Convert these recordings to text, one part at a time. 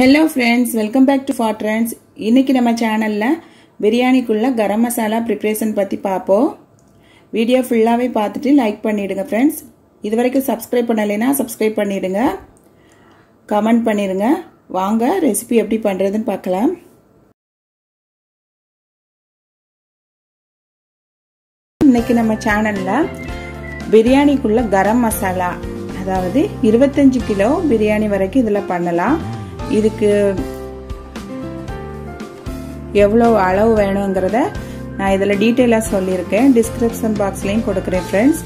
Hello friends welcome back to for trends இன்னைக்கு நம்ம சேனலில் பிரியாணிக்குள்ளே கரம் மசாலா ப்ரிப்ரேஷன் பற்றி பார்ப்போம். வீடியோ ஃபுல்லாகவே பார்த்துட்டு லைக் பண்ணிவிடுங்க ஃப்ரெண்ட்ஸ் இது வரைக்கும் சப்ஸ்கிரைப் பண்ணலைன்னா சப்ஸ்கிரைப் பண்ணிவிடுங்க கமெண்ட் பண்ணிடுங்க. வாங்க ரெசிபி எப்படி பண்ணுறதுன்னு பார்க்கலாம். இன்னைக்கு நம்ம சேனலில் பிரியாணிக்குள்ளே கரம் மசாலா அதாவது இருபத்தஞ்சி கிலோ பிரியாணி வரைக்கும் இதில் பண்ணலாம். இதுக்கு எவ்வளோ அளவு வேணுங்கிறத நான் இதில் டீட்டெயிலாக சொல்லியிருக்கேன். டிஸ்கிரிப்ஷன் பாக்ஸ்லேயும் கொடுக்குறேன் ஃப்ரெண்ட்ஸ்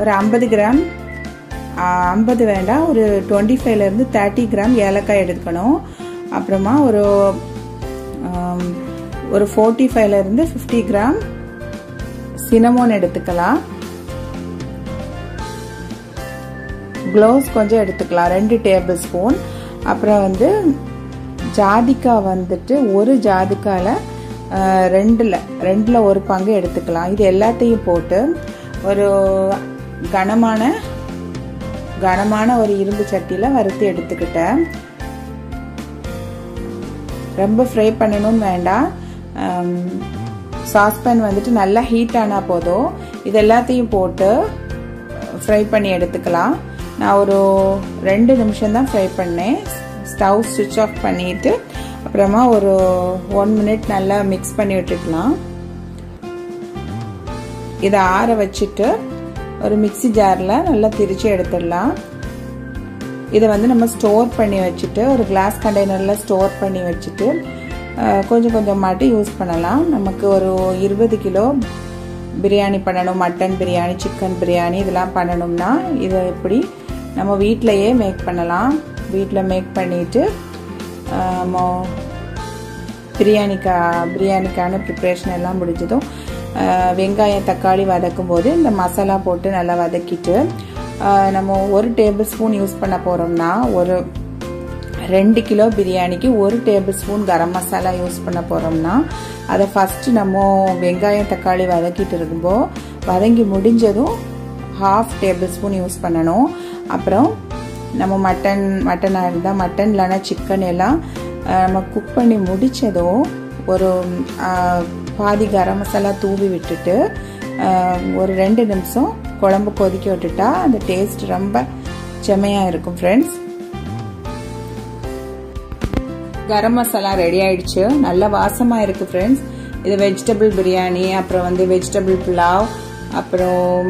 ஒரு ஐம்பது கிராம் ஐம்பது வேண்டாம் ஒரு டுவெண்ட்டி ஃபைவ்லேருந்து தேர்ட்டி கிராம் ஏலக்காய் எடுக்கணும். அப்புறமா ஒரு ஒரு ஃபோர்ட்டி ஃபைவ்லேருந்து ஃபிஃப்டி கிராம் சினமோன் எடுத்துக்கலாம். க்ளோவ்ஸ் கொஞ்சம் எடுத்துக்கலாம் ரெண்டு டேபிள் ஸ்பூன் அப்புறம் வந்து ஜாதிக்காய் வந்துட்டு ஒரு ஜாதிக்காயில் ரெண்டில் ரெண்டில் ஒரு பங்கு எடுத்துக்கலாம். இது எல்லாத்தையும் போட்டு ஒரு கனமான கனமான ஒரு இரும்பு சட்டியில் வறுத்து எடுத்துக்கிட்டேன். ரொம்ப ஃப்ரை பண்ணணும்னு வேண்டாம். சாஸ்பேன் வந்துட்டு நல்லா ஹீட் ஆனால் போதும். இது எல்லாத்தையும் போட்டு ஃப்ரை பண்ணி எடுத்துக்கலாம். நான் ஒரு ரெண்டு நிமிஷம் தான் ஃப்ரை பண்ணேன். ஸ்டவ் சுவிட்ச் ஆஃப் பண்ணிட்டு அப்புறமா ஒரு ஒன் மினிட் நல்லா மிக்ஸ் பண்ணி விட்டுக்கலாம். இதை ஆற வச்சுட்டு ஒரு மிக்சி ஜாரில் நல்லா திரித்து எடுத்துடலாம். இதை வந்து நம்ம ஸ்டோர் பண்ணி வச்சுட்டு ஒரு கிளாஸ் கண்டெய்னரில் ஸ்டோர் பண்ணி வச்சுட்டு கொஞ்சம் கொஞ்சம் மாட்டி யூஸ் பண்ணலாம். நமக்கு ஒரு இருபது கிலோ பிரியாணி பண்ணணும். மட்டன் பிரியாணி சிக்கன் பிரியாணி இதெல்லாம் பண்ணணும்னா இதை எப்படி நம்ம வீட்டிலையே மேக் பண்ணலாம். வீட்டில் மேக் பண்ணிவிட்டு பிரியாணிக்கா பிரியாணிக்கான ப்ரிப்ரேஷன் எல்லாம் முடிஞ்சதும் வெங்காயம் தக்காளி வதக்கும் போது இந்த மசாலா போட்டு நல்லா வதக்கிட்டு நம்ம ஒரு டேபிள் ஸ்பூன் யூஸ் பண்ண போகிறோம்னா ஒரு ரெண்டு கிலோ பிரியாணிக்கு ஒரு tablespoon garam masala use பண்ண போகிறோம்னா அதை ஃபஸ்ட்டு நம்ம வெங்காயம் தக்காளி வதக்கிட்டு இருக்கும்போது வதங்கி முடிஞ்சதும் ஹாஃப் டேபிள் ஸ்பூன் யூஸ் பண்ணணும். அப்புறம் நம்ம மட்டன் மட்டனாக இருந்தால் மட்டன் இல்லைனா சிக்கன் எல்லாம் நம்ம குக் பண்ணி முடித்ததும் ஒரு பாதி கரம் மசாலா தூவி விட்டுட்டு ஒரு ரெண்டு நிமிஷம் குழம்பு கொதிக்க விட்டுட்டா அந்த டேஸ்ட் ரொம்ப செமையாக இருக்கும் ஃப்ரெண்ட்ஸ் கரம் மசாலா ரெடி ஆயிடுச்சு. நல்ல வாசமாக இருக்குது ஃப்ரெண்ட்ஸ் இது வெஜிடபிள் பிரியாணி அப்புறம் வந்து வெஜிடபிள் புலாவ் அப்புறம்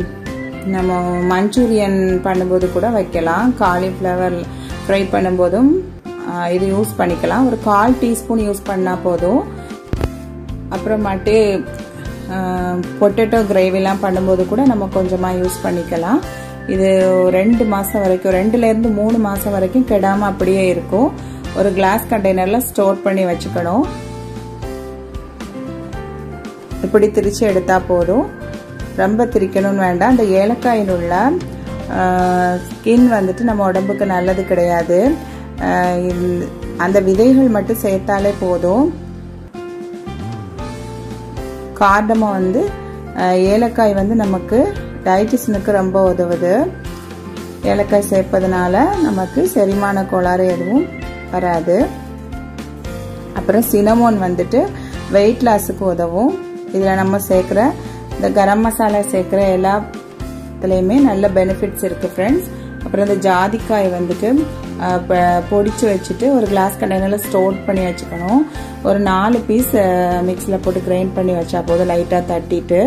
நம்ம மஞ்சூரியன் பண்ணும்போது கூட வைக்கலாம். காலிஃப்ளவர் ஃப்ரை பண்ணும்போதும் இது யூஸ் பண்ணிக்கலாம். ஒரு கால் டீஸ்பூன் யூஸ் பண்ணால் போதும். அப்புறமாட்டு பொட்டேட்டோ கிரேவிலாம் பண்ணும்போது கூட நம்ம கொஞ்சமாக யூஸ் பண்ணிக்கலாம். இது ரெண்டு மாதம் வரைக்கும் ரெண்டுலேருந்து மூணு மாதம் வரைக்கும் கெடாமல் அப்படியே இருக்கும். ஒரு கிளாஸ் கண்டெய்னரில் ஸ்டோர் பண்ணி வச்சுக்கணும். இப்படி திரிச்சு எடுத்தால் போதும். ரொம்ப திரிக்கணும்னு வேண்டாம். அந்த ஏலக்காயில் உள்ள ஸ்கின் வந்துட்டு நம்ம உடம்புக்கு நல்லது கிடையாது. அந்த விதைகள் மட்டும் சேர்த்தாலே போதும். காரணமாக வந்து ஏலக்காய் வந்து நமக்கு டைஜஷனுக்கு ரொம்ப உதவுது. ஏலக்காய் சேர்ப்பதனால நமக்கு செரிமான கோளாறு எதுவும் வராது. அப்புறம் சினமோன் வந்துட்டு வெயிட் லாஸுக்கு உதவும். இதில் நம்ம சேர்க்குற இந்த கரம் மசாலா சேர்க்குற எல்லாத்துலேயுமே நல்ல பெனிஃபிட்ஸ் இருக்குது ஃப்ரெண்ட்ஸ் அப்புறம் இந்த ஜாதிக்காய் வந்துட்டு பொடிச்சு வச்சுட்டு ஒரு கிளாஸ் கண்டெய்னரில் ஸ்டோர் பண்ணி வச்சுக்கணும். ஒரு நாலு பீஸ் மிக்சியில் போட்டு கிரைண்ட் பண்ணி வச்சா போதும் லைட்டாக தட்டிட்டு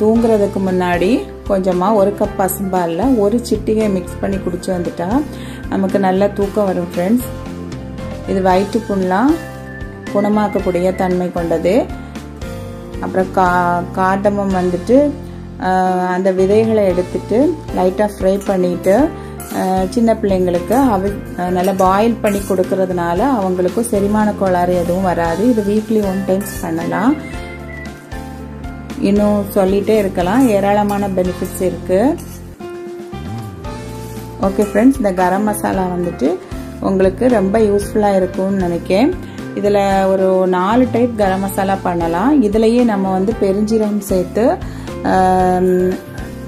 தூங்குறதுக்கு முன்னாடி கொஞ்சமாக ஒரு கப் பசும்பாலில் ஒரு சிட்டிகை மிக்ஸ் பண்ணி குடிச்சு வந்துட்டா நமக்கு நல்ல தூக்கம் வரும் ஃப்ரெண்ட்ஸ் இது வயிற்று புண்ணெலாம் குணமாக்கக்கூடிய தன்மை கொண்டது. அப்புறம் கா காட்டமம் வந்துட்டு அந்த விதைகளை எடுத்துட்டு லைட்டாக ஃப்ரை பண்ணிவிட்டு சின்ன பிள்ளைங்களுக்கு அவி நல்லா பாயில் பண்ணி கொடுக்கறதுனால அவங்களுக்கும் செரிமான கோளாறு எதுவும் வராது. இது வீக்லி ஒன் டைம்ஸ் பண்ணலாம். இன்னும் சொல்லிகிட்டே இருக்கலாம். ஏராளமான பெனிஃபிட்ஸ் இருக்குது ஓகே ஃப்ரெண்ட்ஸ் இந்த கரம் மசாலா வந்துட்டு உங்களுக்கு ரொம்ப யூஸ்ஃபுல்லாக இருக்கும்னு நினைக்கிறேன் இதில் ஒரு நாலு டைப் கரம் மசாலா பண்ணலாம். இதுலேயே நம்ம வந்து பெருஞ்சீரகம் சேர்த்து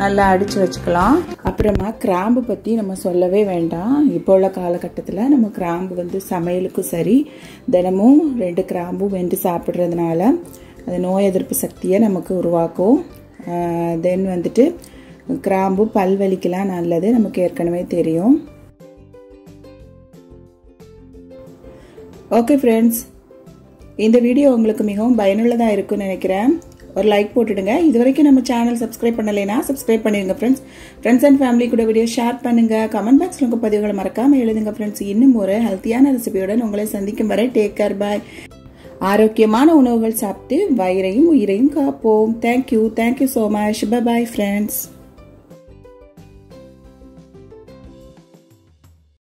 நல்லா அடித்து வச்சுக்கலாம். அப்புறமா கிராம்பு பற்றி நம்ம சொல்லவே வேண்டாம். இப்போ உள்ள காலகட்டத்தில் நம்ம கிராம்பு வந்து சமையலுக்கும் சரி தினமும் ரெண்டு கிராம்பு வெண்டு சாப்பிட்றதுனால அது நோய் எதிர்ப்பு சக்தியை நமக்கு உருவாக்கும். தென் வந்துட்டு கிராம்பு பல்வலிக்கெலாம் நல்லது. நமக்கு ஏற்கனவே தெரியும். ஓகே ஃப்ரெண்ட்ஸ் இந்த வீடியோ உங்களுக்கு மிகவும் பயனுள்ளதாக இருக்கும்னு நினைக்கிறேன். ஒரு லைக் போட்டுடுங்க. இது வரைக்கும் நம்ம சேனல் சப்ஸ்கிரைப் பண்ணலைன்னா சப்ஸ்கிரைப் பண்ணிடுங்க ஃப்ரெண்ட்ஸ் ஃப்ரெண்ட்ஸ் அண்ட் ஃபேமிலி கூட வீடியோ ஷேர் பண்ணுங்கள் கமெண்ட் பாக்ஸில் உங்கள் பதிவுகளை மறக்காமல் எழுதுங்க ஃப்ரெண்ட்ஸ் இன்னும் ஒரு ஹெல்த்தியான ரெசிபியுடன் உங்களை சந்திக்கும் வரை டேக் கேர் பாய் ஆரோக்கியமான உணவுகள் சாப்பிட்டு வயிறையும் உயிரையும் காப்போம். Thank you thank you so much bye friends